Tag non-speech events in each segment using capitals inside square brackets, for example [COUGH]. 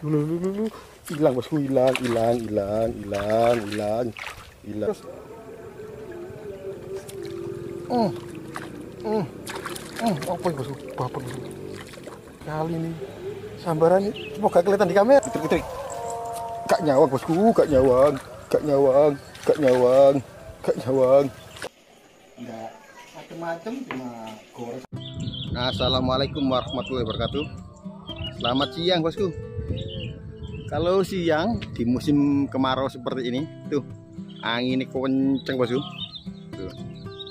Hilang bosku, hilang, hilang, hilang, hilang, hilang. Hilang. Oh. Hmm. Hmm, apa ya bosku? Apa bosku? Kali ini sambaran ini semoga kelihatan di kamera. Trik-trik. Gak nyawang bosku, gak nyawang, gak nyawang, gak nyawang, gak nyawang. Enggak macam-macam cuma gores. Assalamualaikum warahmatullahi wabarakatuh. Selamat siang bosku. Kalau siang di musim kemarau seperti ini, tuh angin kenceng bosku. Tuh.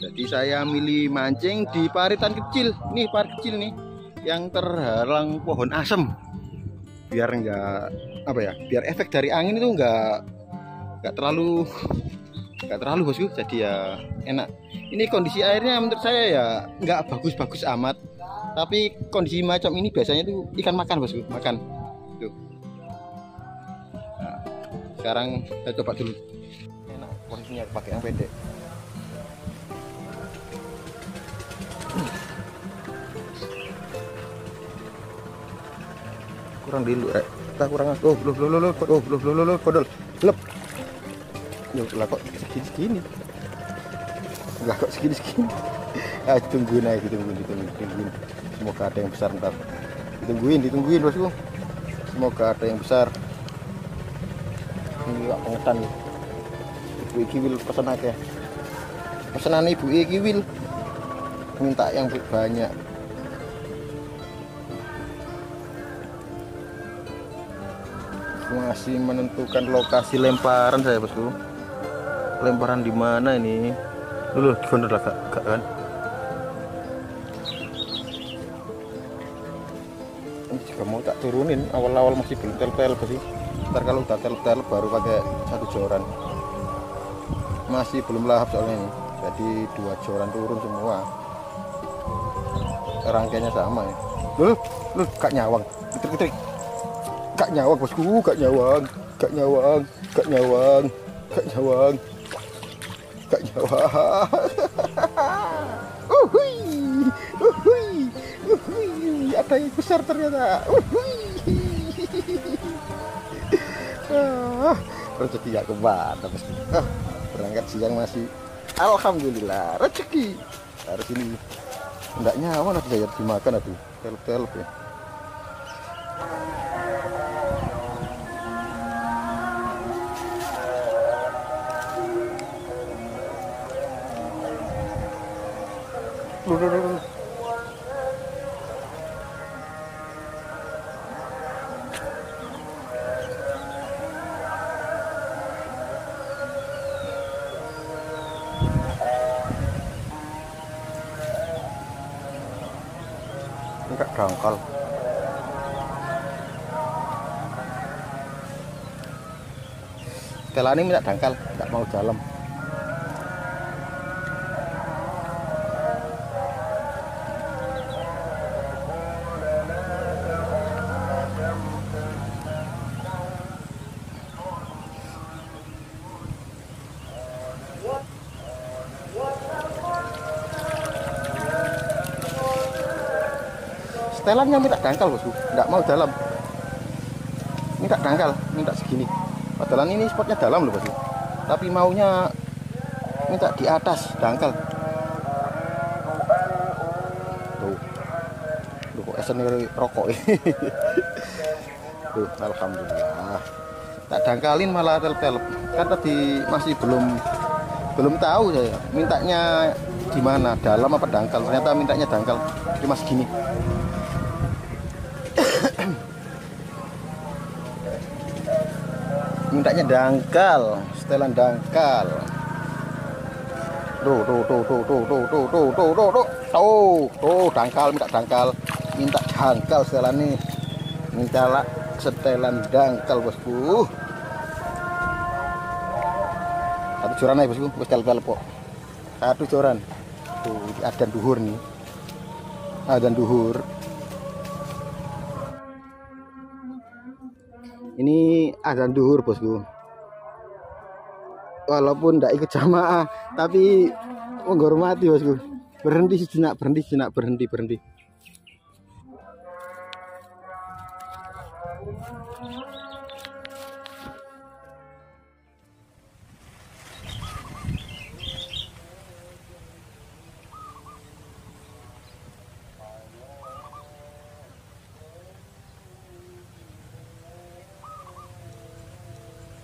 Jadi saya milih mancing di paritan kecil, nih parit kecil nih, yang terhalang pohon asem, biar enggak apa ya, biar efek dari angin itu enggak enggak terlalu enggak terlalu bosku, jadi ya enak. Ini kondisi airnya menurut saya ya enggak bagus-bagus amat, tapi kondisi macam ini biasanya tuh ikan makan bosku, makan. Sekarang saya coba dulu. Enak kondisinya pakai yang pendek. kurang dulu rek kita kurang oh belum belum belum oh belum belum belum kodol. Lep. Ya lah kok segini segini enggak kok segini segini [LAUGHS] ah tungguin aja ditungguin ditungguin ditungguin. Semoga ada yang besar ntar. Ditungguin ditungguin bosku. Semoga ada yang besar gak pengetan ibu iki wil pesan aja pesanan ibu iki wil minta yang banyak. Masih menentukan lokasi lemparan saya bosku. Lemparan di mana ini? Dulu bener lah kak, kan? Ini juga mau tak turunin. Awal-awal masih belum tel-tel sih ntar kalau udah tel-tel baru pakai satu joran. Masih belum lahap soalnya ini. Jadi dua joran turun semua. Rangkainya sama ya. Loh loh kak nyawang. Getrik-getrik gak nyawang bosku gak nyawang. Gak nyawang gak nyawang. Gak nyawang. Gak nyawang. [LAUGHS] Uhui uhui uhui ada yang besar ternyata. Uhui rezeki gak ke mana bosku ah, berangkat siang masih. Alhamdulillah rezeki. Harus ini enggak nyawa nanti saya dimakan aduh telep-telep ya. Loh, loh, loh, sampai dongkol ini minta dangkal tidak mau dalam. Setelannya minta dangkal bosku nggak mau dalam. Minta dangkal minta segini. Padahal ini spotnya dalam loh bosku tapi maunya minta di atas dangkal. Tuh. Tuh kok esen rokok [LAUGHS] tuh alhamdulillah. Tak dangkalin malah tel-tel kan tadi masih belum belum tahu saya mintanya di mana dalam apa dangkal? Ternyata mintanya dangkal cuma segini mintanya dangkal setelan dangkal. Tuh tuh tuh tuh tuh tuh tuh tuh tuh tuh tuh tuh tuh dangkal minta dangkal. Minta dangkal setelan nih. Minta lah setelan dangkal bosku satu joran aja bosku bos tel kok satu joran. Tuh di adan duhur nih. Adan duhur ini azan duhur bosku. Walaupun tidak ikut jamaah tapi menghormati bosku. Berhenti sejenak berhenti sejenak berhenti berhenti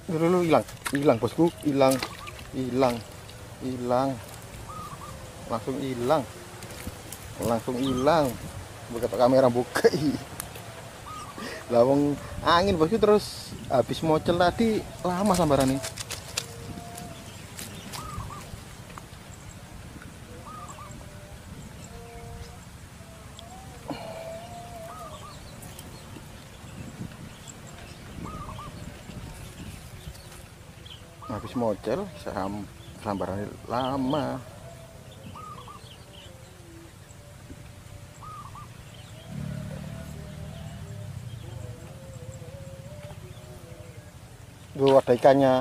dulu hilang. Hilang bosku. Hilang hilang hilang. Langsung hilang. Langsung hilang. Buka kamera buka. [LAUGHS] Lawang angin bosku terus habis mocel tadi lama sambaran nih habis mocel sam sambaran lama Tuh ada ikannya.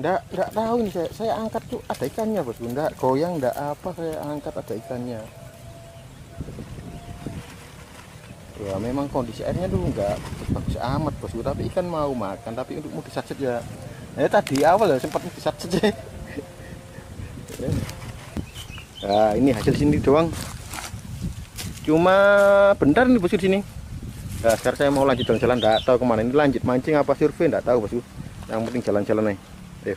Enggak, enggak tahu ini saya. Saya angkat tuh ada ikannya, Bos. Enggak goyang, enggak apa saya angkat ada ikannya. Ya memang kondisi airnya tuh enggak bagus amat, Bos. Tapi ikan mau makan, tapi untuk mau disacet ya. Ya tadi awal ya sempat disacet ya. Nah, ini hasil sini doang. Cuma bentar nih bosku di sini. Nah, sekarang saya mau lanjut jalan-jalan, enggak tahu ke mana ini lanjut mancing apa survei, enggak tahu bosku yang penting jalan-jalan nih ayo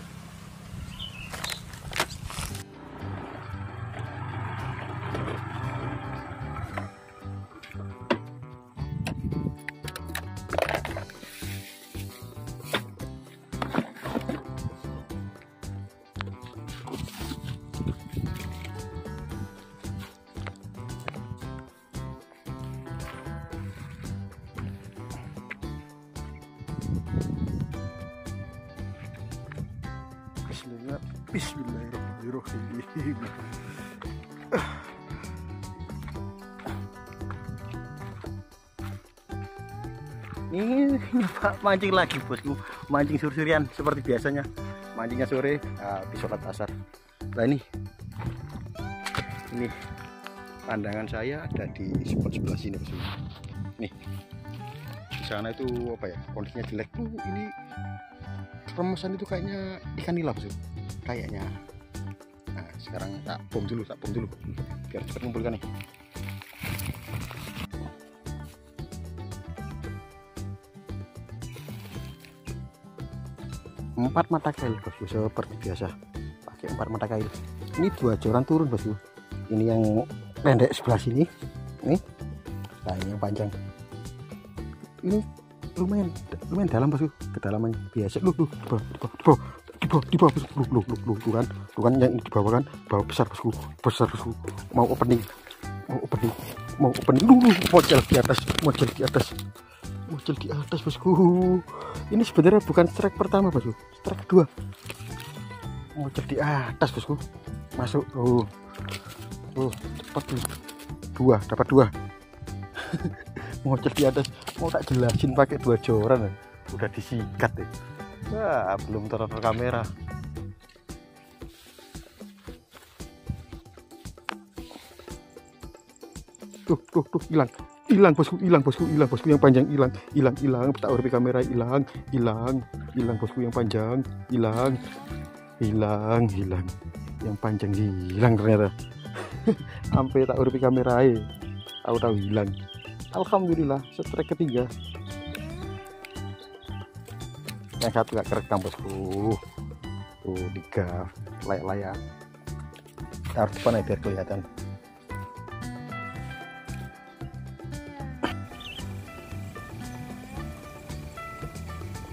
Bismillahirrahmanirrahim. Ini mancing lagi bosku. Mancing sur-surian seperti biasanya. Mancingnya sore habis sholat asar nah ini. Ini pandangan saya ada di spot sebelah sini nih. Di sana itu apa ya kondisinya jelek. Tuh ini remesan itu kayaknya ikan nila bosku kayaknya. Nah sekarang tak bom dulu tak bom dulu. Biar cepat ngumpulkan nih. Empat mata kail seperti biasa pakai empat mata kail ini dua joran turun bosku ini. Yang pendek sebelah sini. Ini. Nah ini yang panjang. Ini lumayan lumayan dalam bosku kedalamannya biasa. Lu lu di bawah di bawah bosku lu lu lu lu kan. Lu kan yang di bawah kan. Bawah besar bosku besar bosku mau opening. Mau opening. Mau opening. Lu lu model di atas. Model di atas. Model di atas bosku ini sebenarnya bukan strike pertama bosku strike kedua model di atas bosku. Masuk. Oh. Oh cepat dua. Dapat dua. [LAUGHS] Model di atas. Mau tak jelasin pakai dua joran ya. udah disikat ya? Wah belum teror kamera. Tuh tuh tuh hilang. Hilang bosku hilang bosku hilang bosku. Yang panjang hilang. Hilang hilang. Tak kamera hilang. Hilang hilang bosku yang panjang. Hilang hilang hilang. Yang panjang hilang ternyata. [LAUGHS] Sampai tak urip kamera tahu-tahu hilang. Alhamdulillah strike ketiga. Yang satu gak kerekam bosku. Tuh diga layak-layak. Harus depan ya biar kelihatan.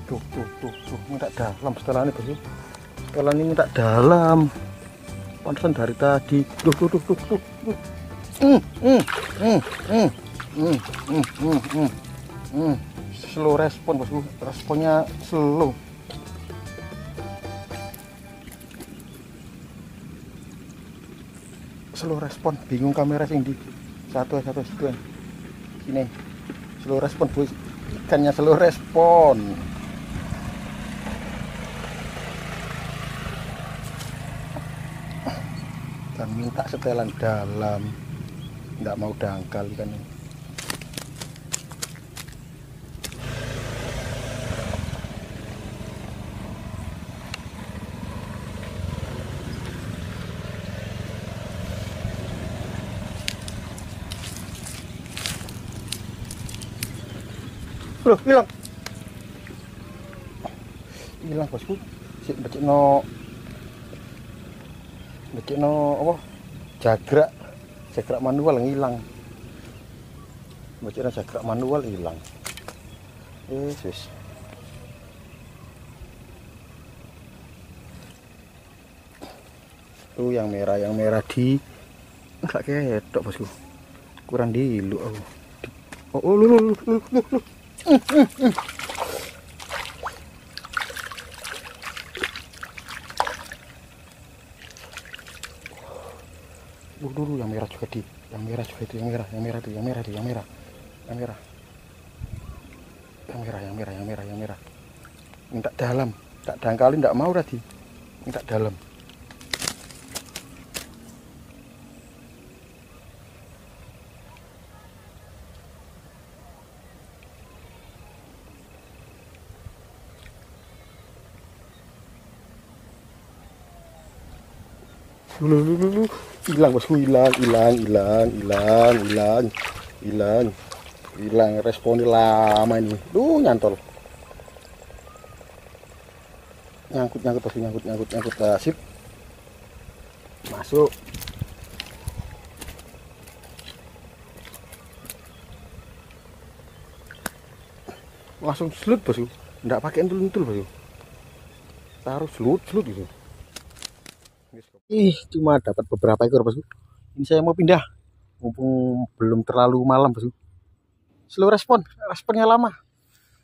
Tuh tuh tuh tuh. Minta dalam setelah ini bosku setelah ini minta dalam. Pantesan dari tadi. Hmm, hmm, hmm, hmm, hmm. slow respon bosku. Responnya slow. Slow respon. Bingung kamera sing di satu satu satu. Sini. Slow respon bos ikannya slow respon minta setelan dalam nggak mau dangkal kan ini Loh, hilang. Hilang bosku. Sik becikno becikno apa? Jagrak. Jagrak manual ngilang no jagrak manual hilang. Yesus tuh yang merah yang merah di. Enggak ketok bosku. Kurang dilu aku. Oh, oh lu lu lu lu lu, dulu yang merah juga di yang merah juga itu yang merah yang merah itu yang merah itu yang merah yang merah. Yang merah yang merah yang merah yang merah. Minta dalam tak dangkalin tidak mau tadi. Minta dalam hilang bosku hilang hilang hilang hilang hilang hilang. Hilang responnya lama ini. Duh nyantol. Nyangkut nyangkut bosku nyangkut nyangkut nyangkut. Uh, sip. Masuk. Langsung selut bosku enggak pakai entul-entul bosku taruh selut selut gitu ih cuma dapat beberapa ekor bosku. Ini saya mau pindah. Mumpung belum terlalu malam bosku. Slow respon responnya lama.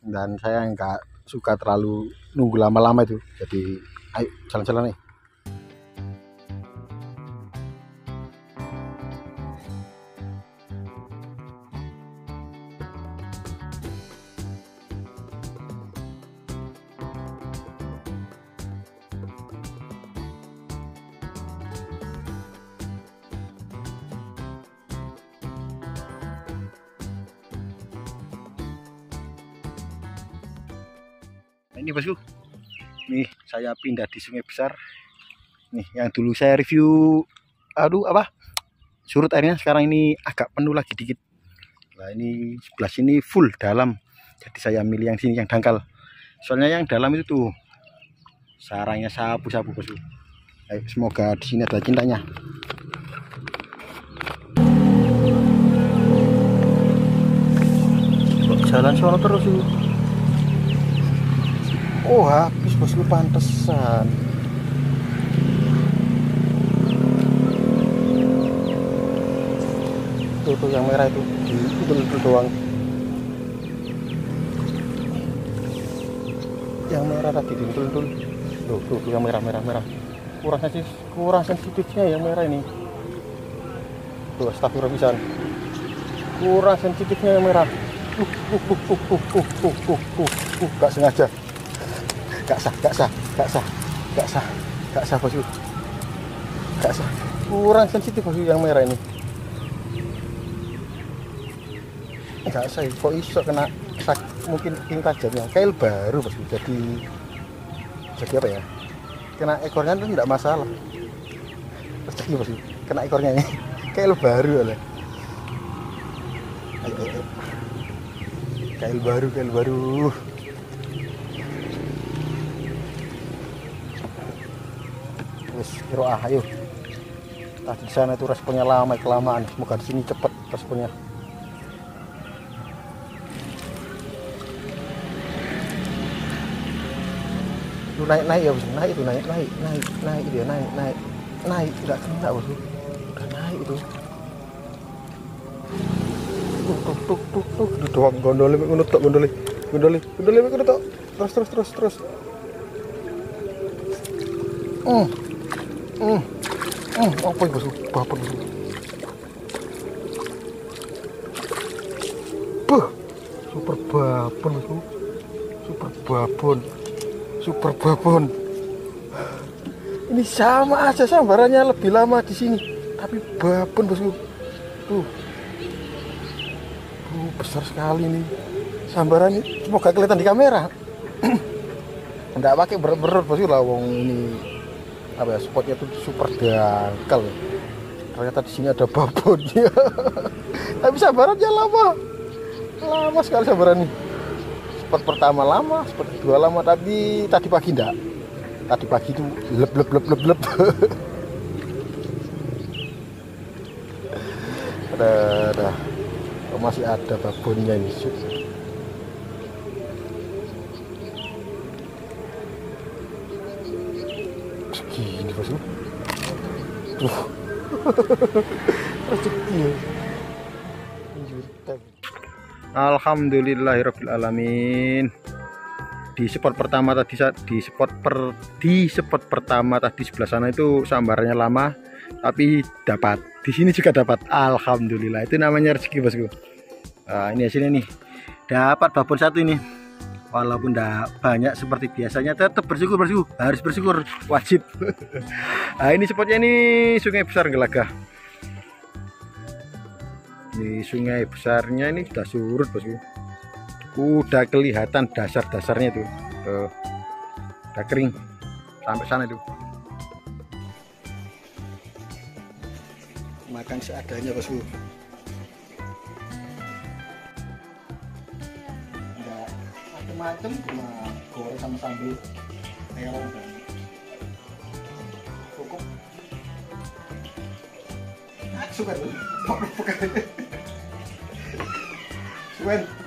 Dan saya nggak suka terlalu nunggu lama-lama itu. Jadi ayo jalan-jalan nih ini bosku. Nih saya pindah di sungai besar. Nih yang dulu saya review aduh apa? Surut airnya sekarang ini agak penuh lagi dikit. Nah ini sebelah sini full dalam. Jadi saya milih yang sini yang dangkal. Soalnya yang dalam itu tuh sarangnya sapu-sapu bosku. Ayo, semoga di sini ada cintanya. Jalan suara terus itu Oh habis bosku pantesan Tuh tuh yang merah itu Itu itu doang Yang merah tadi dintul tuh Tuh tuh yang merah merah merah Kurang sensitif kurang sensitifnya yang merah ini Tuh astagfirullah bisa Kurang sensitifnya yang merah uh, uh, uh, uh, uh, uh, uh, uh, uh, uh, gak sengaja gak sah gak sah gak sah gak sah gak sah bosku gak sah. Kurang sensitif bosku yang merah ini. Gak sah kok iso kena sak, mungkin king tajamnya? Kail baru bosku jadi jadi apa ya? Kena ekornya itu tidak masalah. Rezeki bosku kena ekornya ini. [LAUGHS] Kail baru oleh. Kail baru kail baru wis ah ayo. Tadi di sana itu responnya lama kelamaan. Semoga di sini cepat responnya. Itu naik naik ya bos? Naik itu naik naik naik naik dia naik naik naik. Nggak kena bos. Udah naik itu. Tuk tuk tuk tuk tuk. Itu doang gondoli ngono tok gondoli gondoli gondoli ngono tok terus terus terus terus. Oh Hmm. Hmm, apa yang bosku? Bapak. Buh. Super babon bosku. Super babon. Super babon. Ini sama aja sambarannya lebih lama di sini, tapi babon bosku. Tuh. Tuh besar sekali nih. Sambaran ini semoga kelihatan di kamera. [CLEARS THROAT] Enggak pakai berat-berat bosku lah wong ini apa ya spotnya tuh super dangkal. Ternyata di sini ada babonnya. [LAUGHS] Tapi sabarannya lama. Lama sekali sabaran nih spot pertama lama spot kedua lama. Tapi tadi pagi enggak tadi pagi itu lep lep lep lep lep. [LAUGHS] Ada ada. Oh, masih ada babonnya ini bosku tuh Alhamdulillahirobbilalamin di spot pertama tadi di spot per di spot pertama tadi sebelah sana itu sambarnya lama tapi dapat. Di sini juga dapat. Alhamdulillah itu namanya rezeki bosku. Nah, ini hasilnya nih. Dapat babon satu ini walaupun tidak banyak seperti biasanya tetap bersyukur bersyukur. Harus bersyukur wajib. [LAUGHS] Nah ini spotnya ini sungai besar Gelagah di sungai besarnya ini sudah surut bosku. Udah kelihatan dasar-dasarnya tuh. Udah kering. Sampai sana itu. Makan seadanya bosku macam-macam cuma goreng sama sambal terong dan cukup suka tuh Suen.